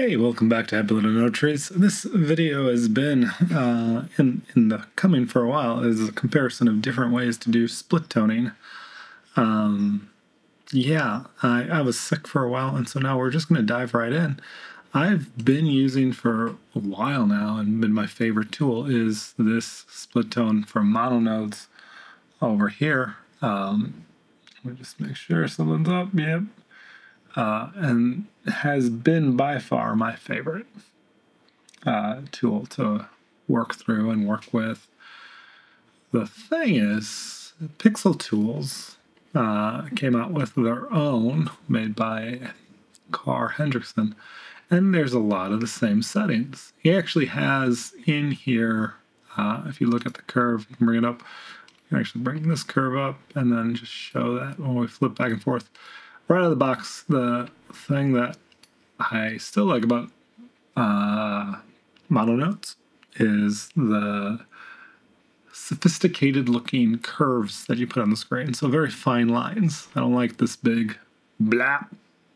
Hey, welcome back to Happy Little Node Trees. This video has been uh, in in the coming for a while is a comparison of different ways to do split toning. Um, yeah, I, I was sick for a while, and so now we're just going to dive right in. I've been using for a while now, and been my favorite tool is this split tone from Mononodes over here. Um, let me just make sure someone's up. Yep uh, and has been by far my favorite uh, tool to work through and work with. The thing is, Pixel Tools uh, came out with their own, made by Carl Hendrickson, and there's a lot of the same settings. He actually has in here, uh, if you look at the curve, you can bring it up. You can actually bring this curve up and then just show that when we flip back and forth right out of the box, the thing that I still like about uh, Mononodes is the sophisticated looking curves that you put on the screen. So very fine lines. I don't like this big blap.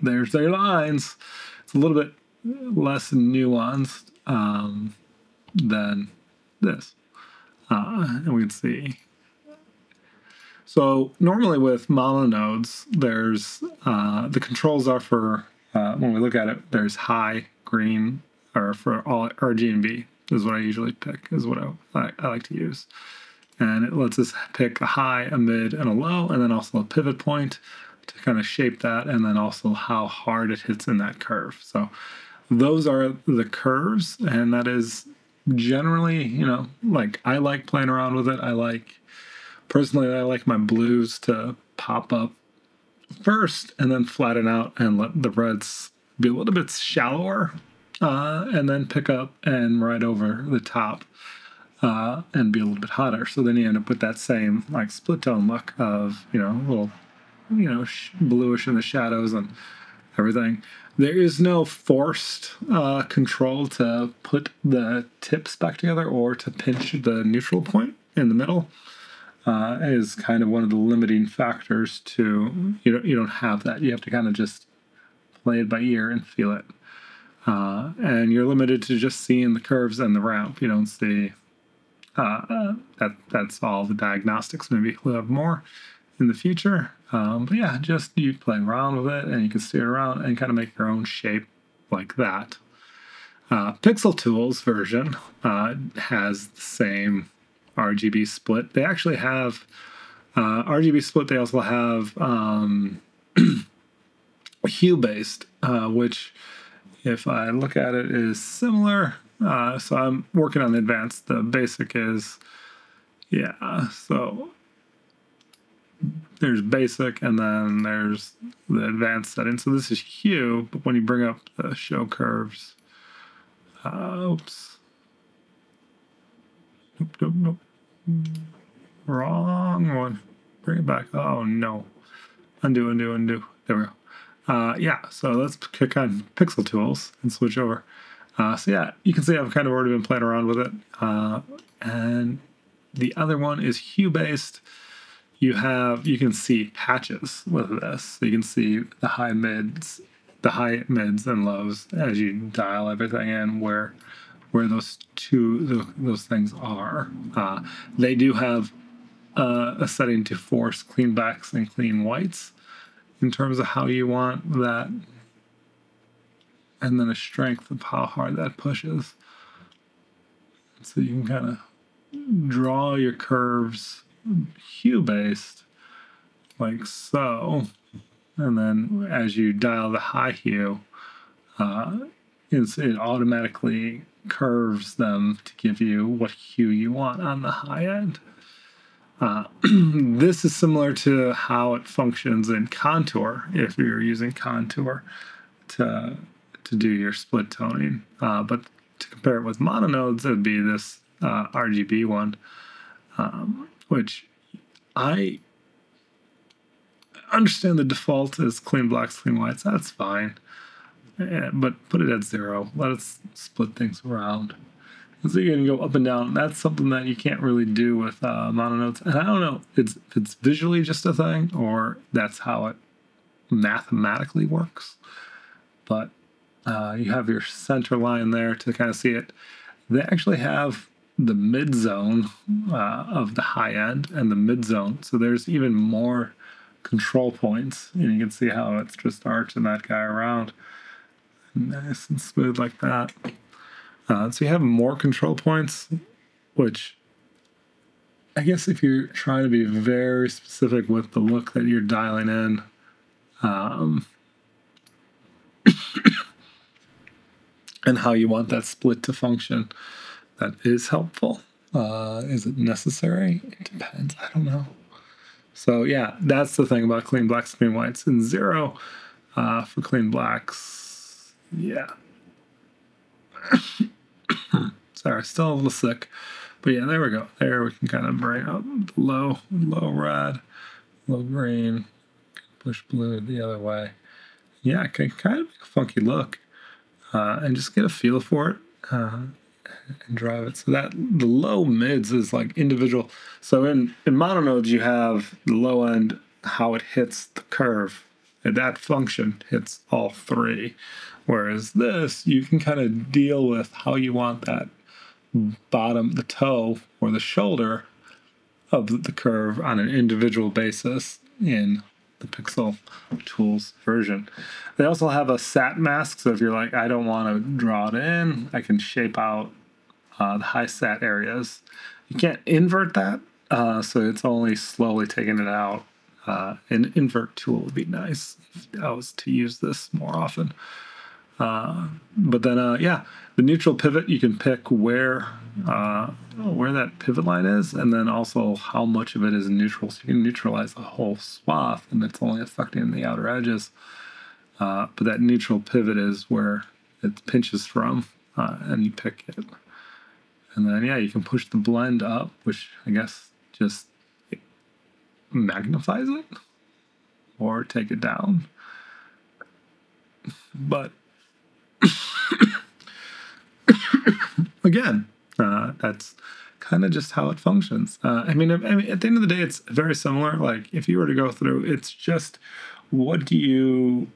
There's their lines. It's a little bit less nuanced um, than this. Uh, and we can see so normally with mononodes, there's uh, the controls are for uh, when we look at it, there's high, green, or for all RGB is what I usually pick is what I, I like to use, and it lets us pick a high, a mid, and a low, and then also a pivot point to kind of shape that, and then also how hard it hits in that curve. So those are the curves, and that is generally, you know, like I like playing around with it. I like Personally, I like my blues to pop up first and then flatten out and let the reds be a little bit shallower uh, and then pick up and right over the top uh, and be a little bit hotter. So then you end up with that same like split tone look of, you know, a little, you know, sh- bluish in the shadows and everything. There is no forced uh, control to put the tips back together or to pinch the neutral point in the middle uh, is kind of one of the limiting factors to you don't you don't have that. You have to kind of just play it by ear and feel it. Uh, and you're limited to just seeing the curves and the ramp. You don't see uh, that. That's all the diagnostics. Maybe we'll have more in the future. Um, but yeah, just you play around with it and you can steer around and kind of make your own shape like that. Uh, Pixel Tools version uh, has the same RGB split. They actually have uh, RGB split. They also have um, hue based, uh, which, if I look at it, is similar. Uh, so I'm working on the advanced. The basic is, yeah. So there's basic, and then there's the advanced setting. So this is hue, but when you bring up the show curves, uh, oops. Nope, nope, nope. Wrong one. Bring it back. Oh no. Undo, undo, undo. There we go. Uh, yeah, so let's click on Pixel Tools and switch over. Uh, so yeah, you can see I've kind of already been playing around with it. Uh, and the other one is hue based. You have you can see patches with this. So you can see the high mids, the high mids and lows as you dial everything in where where those two those things are. Uh, they do have uh, a setting to force clean blacks and clean whites in terms of how you want that, and then a strength of how hard that pushes. So you can kind of draw your curves hue based like so, and then as you dial the high hue, uh, it automatically curves them to give you what hue you want on the high end. Uh, this is similar to how it functions in Contour if you're using Contour to, to do your split toning. Uh, but to compare it with mononodes, it would be this uh, RGB one, um, which I understand the default is clean blacks, clean whites. That's fine. Yeah, but put it at zero. Let us split things around. So you can go up and down. That's something that you can't really do with uh, mononodes. And I don't know it's, if it's visually just a thing or that's how it mathematically works. But uh, you have your center line there to kind of see it. They actually have the mid zone uh, of the high end and the mid zone. So there's even more control points. And you can see how it's just arching that guy around. Nice and smooth like that. Uh, so you have more control points, which I guess if you're trying to be very specific with the look that you're dialing in, um, and how you want that split to function, that is helpful. Uh, is it necessary? It depends. I don't know. So yeah, that's the thing about clean blacks, clean whites, and zero uh, for clean blacks. Yeah. Sorry, still a little sick. But yeah, there we go. There we can kind of bring out low, low red, low green, push blue the other way. Yeah, it can kind of make a funky look. Uh, and just get a feel for it. Uh, and drive it. So that the low mids is like individual. So in in mononodes you have the low end how it hits the curve. That function hits all three. Whereas this you can kind of deal with how you want that bottom the toe or the shoulder of the curve on an individual basis in the Pixel Tools version. They also have a sat mask, so if you're like, I don't want to draw it in, I can shape out uh, the high sat areas. You can't invert that, uh, so it's only slowly taking it out. Uh, an invert tool would be nice if I was to use this more often. Uh, but then, uh, yeah, the neutral pivot, you can pick where uh, where that pivot line is, and then also how much of it is neutral. So you can neutralize the whole swath, and it's only affecting the outer edges. Uh, but that neutral pivot is where it pinches from, uh, and you pick it. And then, yeah, you can push the blend up, which I guess just magnifies it, or take it down. But again, uh, that's kind of just how it functions. Uh, I, mean, I mean, at the end of the day, it's very similar. Like if you were to go through, it's just what do you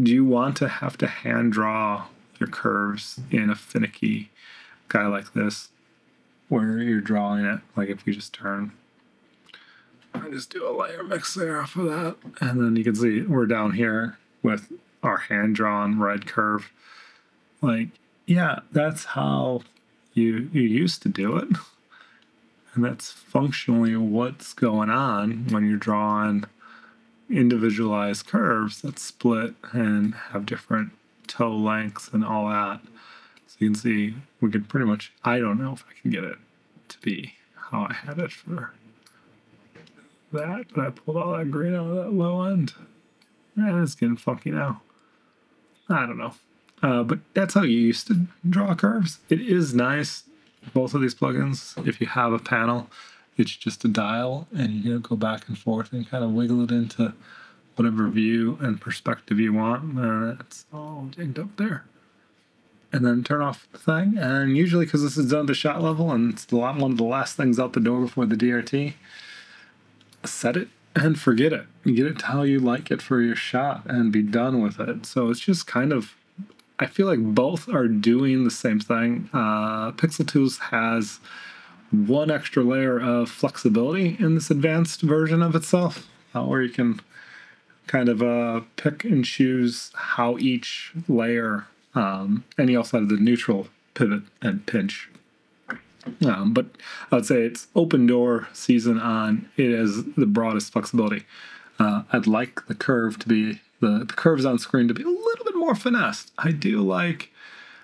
do? You want to have to hand draw your curves in a finicky guy like this, where you're drawing it. Like if we just turn. I just do a layer mix there off of that. And then you can see we're down here with our hand drawn red curve. Like, yeah, that's how you you used to do it. And that's functionally what's going on when you're drawing individualized curves that split and have different toe lengths and all that. So you can see we could pretty much, I don't know if I can get it to be how I had it for that, but I pulled all that green out of that low end. And it's getting funky now. I don't know. Uh, but that's how you used to draw curves. It is nice, both of these plugins, if you have a panel, it's just a dial and you go back and forth and kind of wiggle it into whatever view and perspective you want. And it's all jigged up there. And then turn off the thing. And usually, because this is done to shot level and it's a lot one of the last things out the door before the DRT, set it and forget it. Get it to how you like it for your shot and be done with it. So it's just kind of I feel like both are doing the same thing. Uh, Pixel Tools has one extra layer of flexibility in this advanced version of itself, uh, where you can kind of uh, pick and choose how each layer, um, and you also have the neutral pivot and pinch. Um, but I would say it's open door season on. It has the broadest flexibility. Uh, I'd like the curve to be the, the curves on screen to be a little bit more finessed. I do like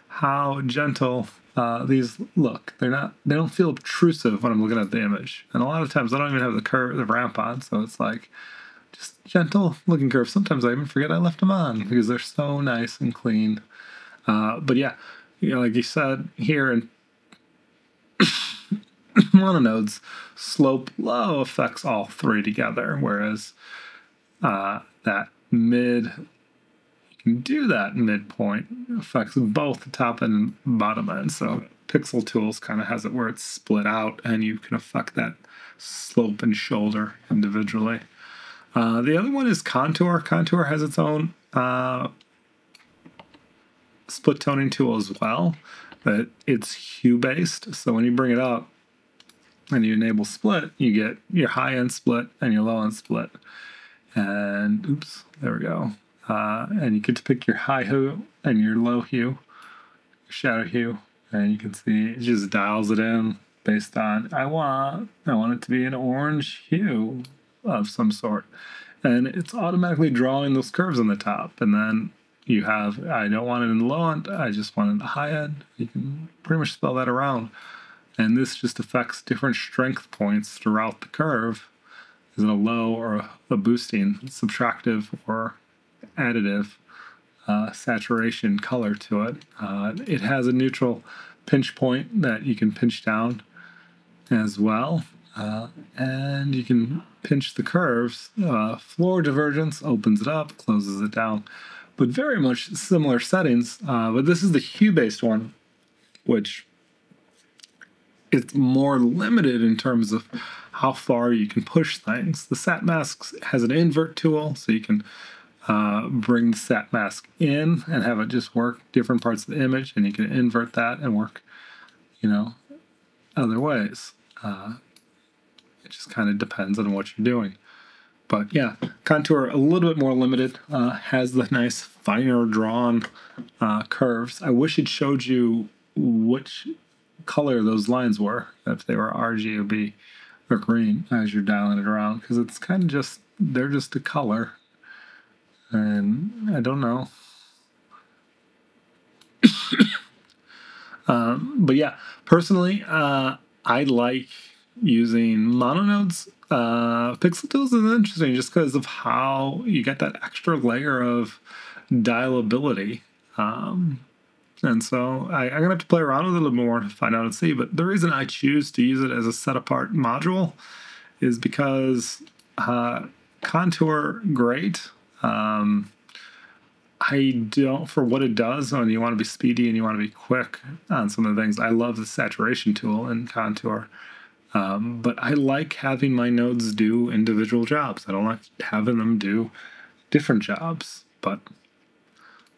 how gentle uh, these look. They're not. They don't feel obtrusive when I'm looking at the image. And a lot of times I don't even have the curve, the ramp on, so it's like just gentle looking curves. Sometimes I even forget I left them on because they're so nice and clean. Uh, but yeah, you know, like you said here in mononodes, slope low affects all three together, whereas uh, that mid do that midpoint affects both the top and bottom end. So pixel tools kind of has it where it's split out and you can affect that slope and shoulder individually. Uh, the other one is contour. Contour has its own uh, split toning tool as well, but it's hue based. So when you bring it up and you enable split, you get your high end split and your low end split. And oops, there we go. Uh, and you get to pick your high hue and your low hue, shadow hue, and you can see it just dials it in based on I want I want it to be an orange hue of some sort, and it's automatically drawing those curves on the top, and then you have I don't want it in the low end, I just want it in the high end. You can pretty much spell that around, and this just affects different strength points throughout the curve. Is it a low or a boosting, subtractive or additive uh, saturation color to it. Uh, it has a neutral pinch point that you can pinch down as well. Uh, and you can pinch the curves. Uh, floor divergence opens it up, closes it down, but very much similar settings. Uh, but this is the hue based one, which it's more limited in terms of how far you can push things. The sat mask has an invert tool, so you can uh, bring the sat mask in and have it just work different parts of the image, and you can invert that and work, you know, other ways. Uh, it just kind of depends on what you're doing. But yeah, contour a little bit more limited. Uh, has the nice finer drawn uh, curves. I wish it showed you which color those lines were, if they were RGB or green as you're dialing it around, because it's kind of just they're just a color and I don't know. um, but yeah, personally, uh, I like using mononodes. Uh, Pixel Tools is interesting just because of how you get that extra layer of dialability. Um, and so I, am gonna have to play around with it a little more to find out and see. But the reason I choose to use it as a set apart module is because uh, contour great, um, I don't, for what it does, when you want to be speedy and you want to be quick on some of the things, I love the saturation tool in Contour. Um, but I like having my nodes do individual jobs. I don't like having them do different jobs. But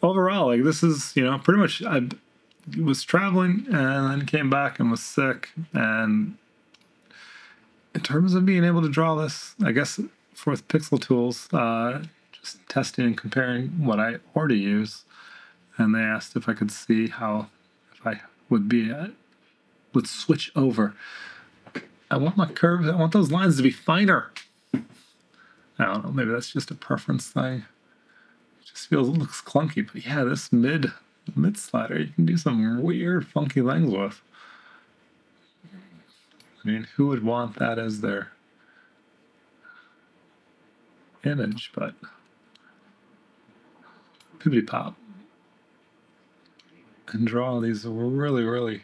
overall, like this is, you know, pretty much I was traveling and then came back and was sick. And in terms of being able to draw this, I guess for Pixel Tools, uh, just testing and comparing what I already use, and they asked if I could see how if I would be uh, would switch over. I want my curves. I want those lines to be finer. I don't know. Maybe that's just a preference thing. Just feels looks clunky, but yeah, this mid mid slider you can do some weird, funky things with. I mean, who would want that as their image? But Pibbity Pop and draw these really, really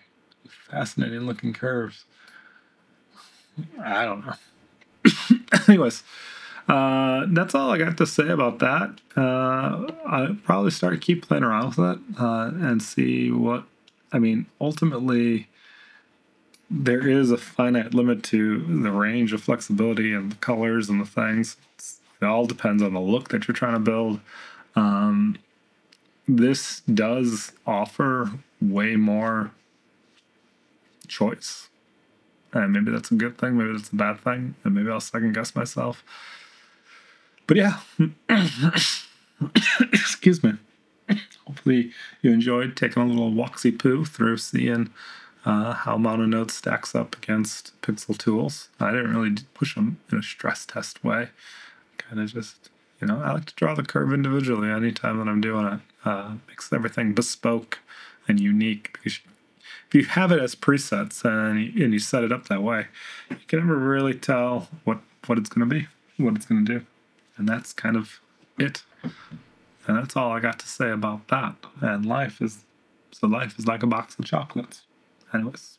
fascinating looking curves. I don't know. Anyways, uh, that's all I got to say about that. Uh, I'll probably start keep playing around with it uh, and see what. I mean, ultimately, there is a finite limit to the range of flexibility and the colors and the things. It's, it all depends on the look that you're trying to build. Um, this does offer way more choice. And maybe that's a good thing, maybe that's a bad thing, and maybe I'll second guess myself. But yeah, excuse me. Hopefully, you enjoyed taking a little walksy poo through seeing uh, how Mononode stacks up against Pixel Tools. I didn't really push them in a stress test way. Kind of just you know, I like to draw the curve individually anytime that I'm doing it. Uh, makes everything bespoke and unique because if you have it as presets and you, and you set it up that way, you can never really tell what what it's going to be, what it's going to do, and that's kind of it. And that's all I got to say about that. And life is so life is like a box of chocolates. Anyways.